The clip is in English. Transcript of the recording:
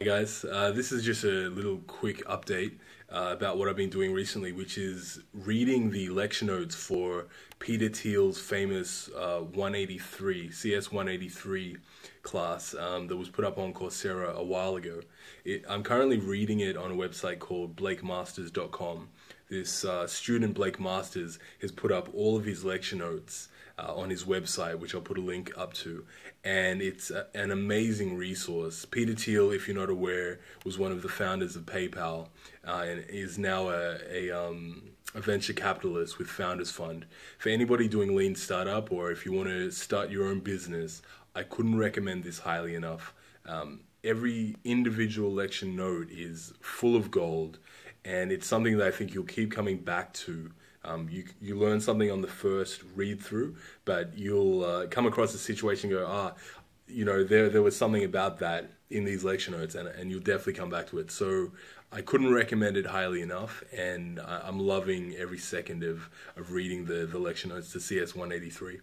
Hey guys, uh, this is just a little quick update uh, about what I've been doing recently, which is reading the lecture notes for Peter Thiel's famous uh, 183, CS 183 class um, that was put up on Coursera a while ago. It, I'm currently reading it on a website called blakemasters.com. This uh, student, Blake Masters, has put up all of his lecture notes uh, on his website, which I'll put a link up to. And it's a, an amazing resource. Peter Thiel, if you're not aware, was one of the founders of PayPal uh, and is now a, a, um, a venture capitalist with Founders Fund. For anybody doing lean startup or if you want to start your own business, I couldn't recommend this highly enough. Um, every individual lecture note is full of gold, and it's something that I think you'll keep coming back to. Um, you you learn something on the first read through, but you'll uh, come across a situation and go, ah, you know, there there was something about that in these lecture notes, and and you'll definitely come back to it. So I couldn't recommend it highly enough, and I'm loving every second of of reading the the lecture notes to CS 183.